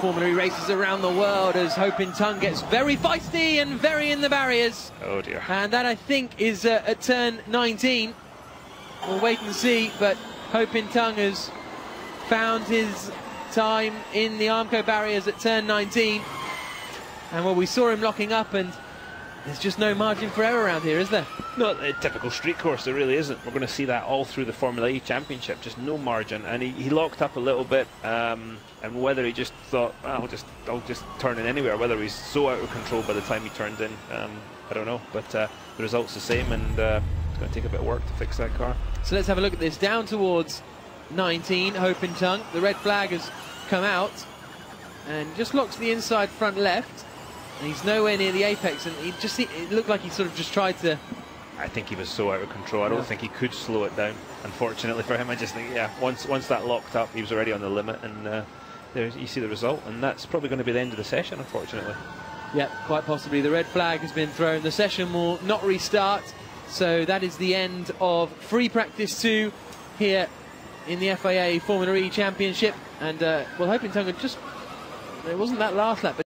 Formula E races around the world as Ho-Pin Tung gets very feisty and very in the barriers. Oh dear. And that I think is uh, at turn 19. We'll wait and see, but Ho-Pin Tung has found his time in the Armco barriers at turn 19. And well, we saw him locking up and there's just no margin for error around here, is there? Not a typical street course, there really isn't. We're going to see that all through the Formula E Championship, just no margin. And he, he locked up a little bit, um, and whether he just thought, I'll just I'll just turn in anywhere, whether he's so out of control by the time he turned in, um, I don't know. But uh, the result's the same, and uh, it's going to take a bit of work to fix that car. So let's have a look at this. Down towards 19, Ho-Pin Tung. The red flag has come out and just locks the inside front left. And he's nowhere near the apex, and he just it looked like he sort of just tried to. I think he was so out of control. I don't Yeah. think he could slow it down. Unfortunately for him, I just think, yeah, once once that locked up, he was already on the limit, and uh, there you see the result, and that's probably going to be the end of the session, unfortunately. Yeah, quite possibly. The red flag has been thrown. The session will not restart. So that is the end of free practice two here in the FIA Formula E Championship. And uh, well, Ho-Pin Tung had just. It wasn't that last lap, but.